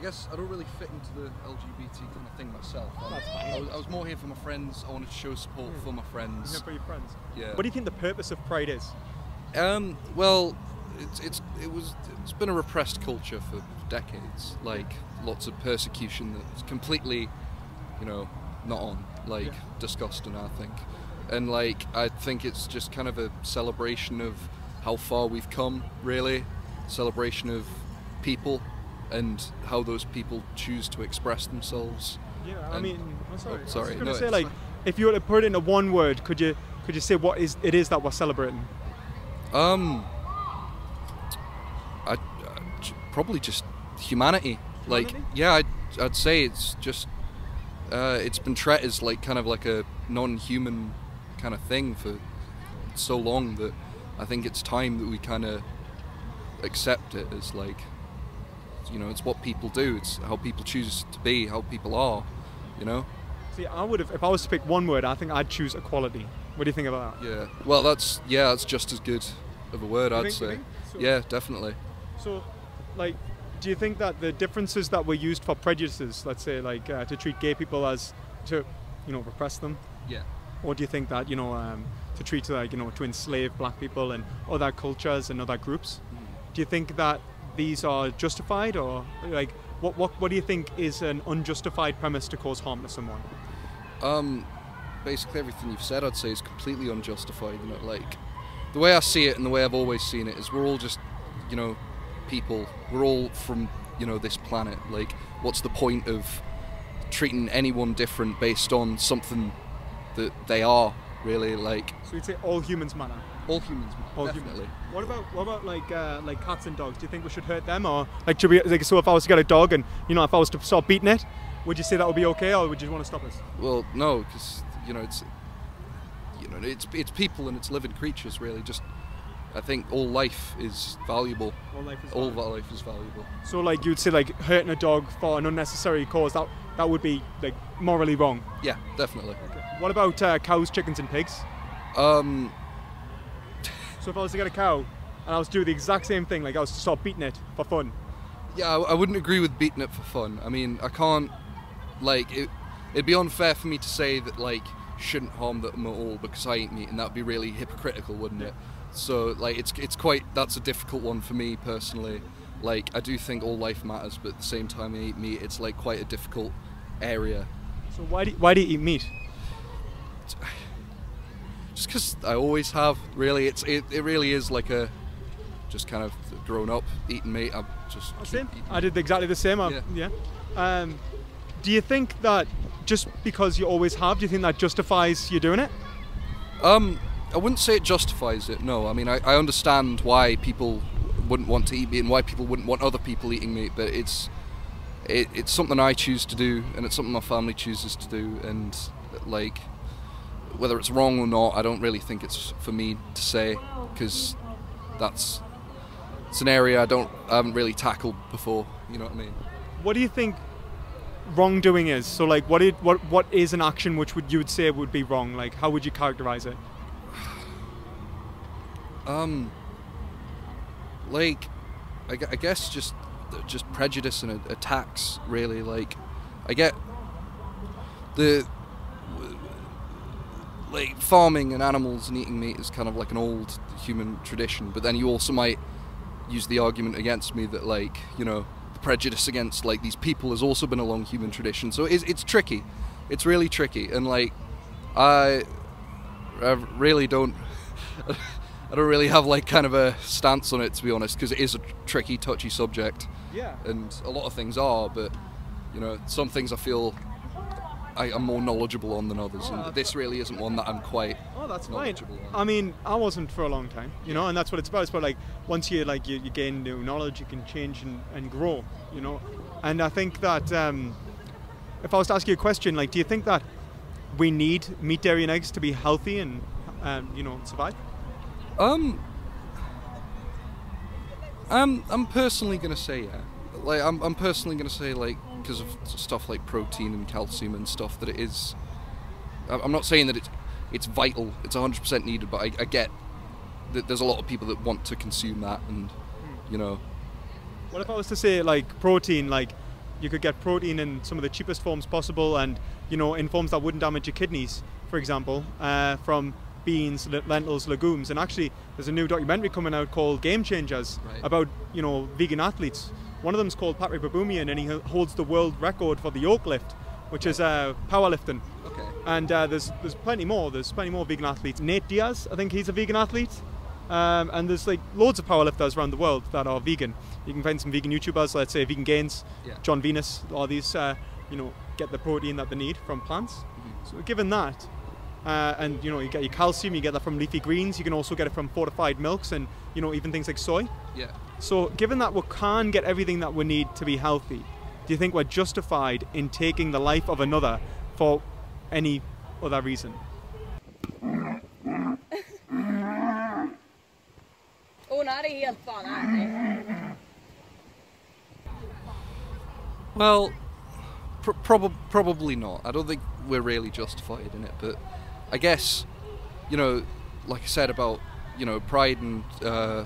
I guess I don't really fit into the LGBT kind of thing myself. I, I, was, I was more here for my friends. I wanted to show support for my friends. for your friends. Yeah. What do you think the purpose of Pride is? Um, well, it's, it's it was it's been a repressed culture for decades. Like lots of persecution that's completely, you know, not on. Like Yeah. disgusting, I think. And like I think it's just kind of a celebration of how far we've come. Really, celebration of people and how those people choose to express themselves. Yeah, I And- mean, I'm sorry. oh, sorry, I was no, say like, if you were to put it into one word, could you could you say what is it is that we're celebrating? Um, I, probably just humanity. Like, yeah, I'd, I'd say it's just uh, it's been treated as like kind of like a non-human kind of thing for so long that I think it's time that we kind of accept it as like you know it's what people do. It's how people choose to be, how people are. You know. See, I would have if I was to pick one word, I think I'd choose equality. What do you think about that? Yeah. Well, that's yeah, that's just as good of a word, You I'd think- say. So- Yeah, definitely. So, like, do you think that the differences that were used for prejudices, let's say, like uh, to treat gay people as to, you know, repress them, Yeah. or do you think that you know um, to treat like you know to enslave black people and other cultures and other groups? Do you think that these are justified, or like what what what do you think is an unjustified premise to cause harm to someone? Um, basically everything you've said, I'd say, is completely unjustified. You know, like the way I see it and the way I've always seen it is we're all just, you know, people. We're all from, you know, this planet. Like, what's the point of treating anyone different based on something that they are? Really, like So you'd say all humans matter. All humans, All definitely. humans. What about what about like uh, like cats and dogs? Do you think we should hurt them, or like should we like so if I was to get a dog and you know if I was to start beating it, would you say that would be okay, or would you want to stop us? Well, no, because you know it's, you know, it's it's people and it's living creatures. Really, just I think all life is valuable. All life is All life is valuable. So like you'd say like hurting a dog for an unnecessary cause that that would be like morally wrong. Yeah, definitely. What about uh, cows, chickens, and pigs? Um, So if I was to get a cow and I was to do the exact same thing, like I was to start beating it for fun, yeah, I, I wouldn't agree with beating it for fun. I mean, I can't like it. It'd be unfair for me to say that like shouldn't harm them at all because I eat meat, and that'd be really hypocritical, wouldn't it? So like it's it's quite that's a difficult one for me personally. Like I do think all life matters, but at the same time, I eat meat. It's like quite a difficult area. so why do why do you eat meat? Just because I always have. Really, it's it, it really is like a just kind of grown up eating meat. I'm just keep Same. I did exactly the same. I- Yeah. yeah. Um, do you think that just because you always have, do you think that justifies you doing it? Um, I wouldn't say it justifies it. No, I mean I, I understand why people wouldn't want to eat meat and why people wouldn't want other people eating meat, but it's it, it's something I choose to do and it's something my family chooses to do, and like whether it's wrong or not, I don't really think it's for me to say because that's it's an area I don't I haven't really tackled before. You know what I mean? What do you think wrongdoing is? So like, what it, what what is an action which would you would say would be wrong? Like, how would you characterize it? Um, like, I, I guess just just prejudice and attacks. Really, like, I get the like farming and animals and eating meat is kind of like an old human tradition. But then you also might use the argument against me that like you know the prejudice against like these people has also been a long human tradition. So it's it's tricky. It's really tricky, and like I, I really don't. I don't really have like kind of a stance on it to be honest, because it is a tricky, touchy subject, Yeah. and a lot of things are. But you know, some things I feel I, I'm more knowledgeable on than others, Oh, and this really isn't one that I'm quite. Oh, that's fine. knowledgeable on. I mean, I wasn't for a long time, you know, and that's what it's about. It's about like once you like you, you gain new knowledge, you can change and, and grow, you know. And I think that um, if I was to ask you a question, like, do you think that we need meat, dairy, and eggs to be healthy and um, you know survive? Um, I'm I'm personally gonna say yeah. Like I'm I'm personally gonna say like because of stuff like protein and calcium and stuff that it is. I'm not saying that it's it's vital. It's 100% needed, but I, I get that there's a lot of people that want to consume that, and you know, What if I was to say like protein, like you could get protein in some of the cheapest forms possible, and you know, in forms that wouldn't damage your kidneys, for example, uh, from beans, lentils, legumes. And actually, there's a new documentary coming out called Game Changers Right. about you know vegan athletes. One of them's called Patrick Baboumian, and he holds the world record for the yoke lift, which is uh, powerlifting. Okay. And uh, there's there's plenty more. There's plenty more vegan athletes. Nate Diaz, I think he's a vegan athlete. Um, and there's like loads of powerlifters around the world that are vegan. You can find some vegan YouTubers, let's say Vegan Gains, Yeah. Jon Venus. All these, uh, you know, get the protein that they need from plants. Mm-hmm. So given that, uh, and you know, you get your calcium, you get that from leafy greens. You can also get it from fortified milks, and you know, even things like soy. Yeah. So, given that we can get everything that we need to be healthy, do you think we're justified in taking the life of another for any other reason? Hon hade helt fan ärlig. Well, pr- prob- probably not. I don't think we're really justified in it, but I guess, you know, like I said about, you know, pride and uh,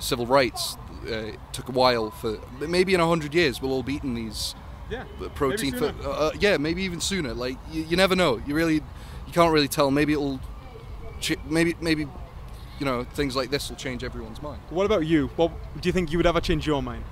civil rights, uh, took a while for maybe in a hundred years we'll all be eating these Yeah. uh, protein for sooner. uh, uh, yeah maybe even sooner. Like you, you never know. You really you can't really tell. Maybe it'll maybe maybe you know things like this will change everyone's mind. What about you? What do you think you would ever change your mind?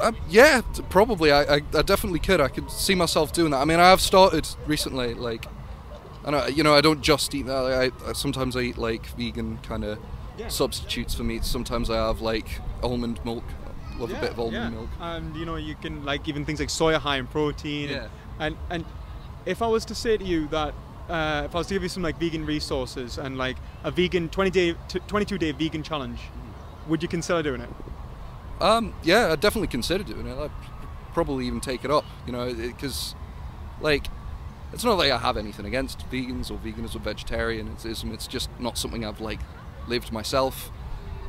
Um, yeah, t- probably. I, I, I definitely could. I could see myself doing that. I mean, I have started recently, like, and I, you know, I don't just eat that. I, I sometimes I eat like vegan kind of Yeah. substitutes for meat. Sometimes I have like almond milk. Love a bit of almond milk. And you know, you can like even things like soya high in protein. Yeah. And and if I was to say to you that uh, if I was to give you some like vegan resources and like a vegan 20 day, t- 22 day vegan challenge, would you consider doing it? Um, yeah, I'd definitely consider doing it. I'd probably even take it up. You know, because like. It's not like I have anything against vegans or veganism, or vegetarianism. It's just not something I've like lived myself.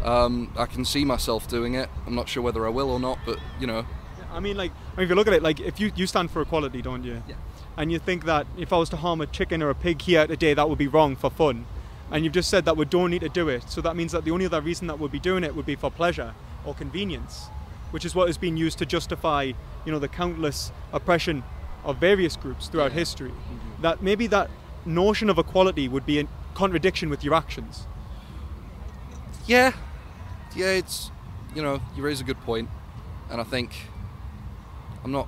Um, I can see myself doing it. I'm not sure whether I will or not, but you know, I mean, like, I mean, if you look at it, like, if you you stand for equality, don't you? Yeah. And you think that if I was to harm a chicken or a pig here today, that would be wrong for fun, and you've just said that we don't need to do it, so that means that the only other reason that we'd be doing it would be for pleasure or convenience, which is what has been used to justify, you know, the countless oppression of various groups throughout Yeah. history. That maybe that notion of equality would be in contradiction with your actions. Yeah, yeah. It's you know, you raise a good point, and I think I'm not.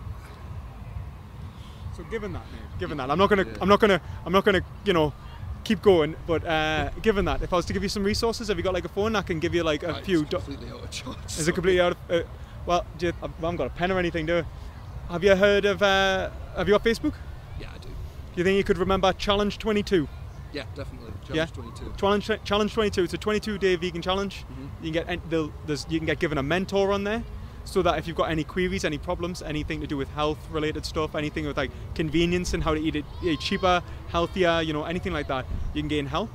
So given that, mate, given that, I'm not gonna, Yeah. I'm not gonna, I'm not gonna, you know, keep going. But uh, given that, if I was to give you some resources, have you got like a phone? I can give you like a few. Completely out of choice. is it completely out of? Uh, well, do you, I haven't got a pen or anything, do? Have you heard of? Uh, have you got Facebook? Yeah, I do. Do you think you could remember Challenge 22? Yeah, definitely. Yeah. Challenge 22. Challenge Challenge 22. It's a 22 day vegan challenge. Mhm. You can get there's, you can get given a mentor on there, so that if you've got any queries, any problems, anything to do with health related stuff, anything with like convenience and how to eat it eat cheaper, healthier, you know, anything like that, you can gain help.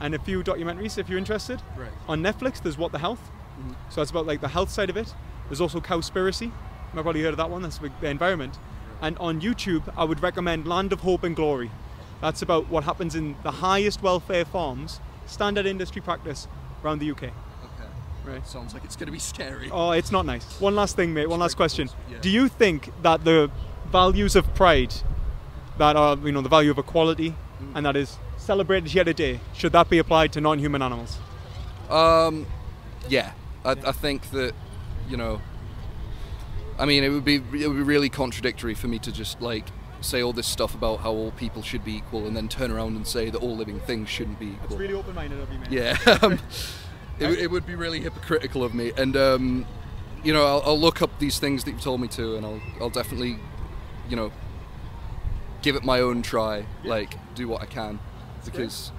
And a few documentaries if you're interested. Right. On Netflix, there's What the Health. Mhm. So that's about like the health side of it. There's also Cowspiracy. I've probably heard of that one. That's the environment. And on YouTube, I would recommend Land of Hope and Glory. That's about what happens in the highest welfare farms, standard industry practice around the UK. Okay. Right. Sounds like it's going to be scary. Oh, it's not nice. One last thing, mate. One last question. Yeah. Do you think that the values of pride, that are you know the value of equality, Mm. and that is celebrated here today, should that be applied to non-human animals? Um, yeah, I, I think that you know. I mean, it would be it would be really contradictory for me to just like say all this stuff about how all people should be equal and then turn around and say that all living things shouldn't be It's equal. really open-minded of you, mate. Yeah, um, it, would- it would be really hypocritical of me, and um, you know, I'll, I'll look up these things that you've told me to, and I'll, I'll definitely, you know, give it my own try, Yeah. like do what I can, great. because,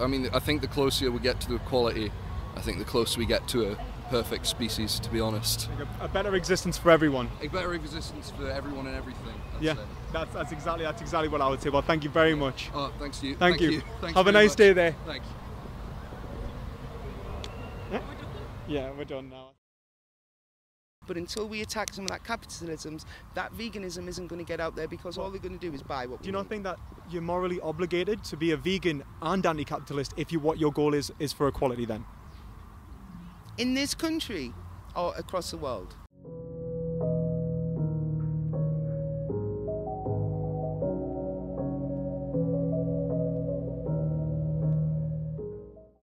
I mean, I think the closer we get to the equality, I think the closer we get to a perfect species. To be honest, Like a, a better existence for everyone. a better existence for everyone and everything. I'd Yeah, say. that's, that's exactly that's exactly what I would say. Well, thank you very much. Oh, thanks to you. Thank, you. Thanks Have a nice much. day there. Thank you. Yeah, we're done now. But until we attack some of that capitalism, that veganism isn't going to get out there because all they're going to do is buy what Do you not want. think that you're morally obligated to be a vegan and anti-capitalist if you what your goal is is for equality? Then In this country or across the world?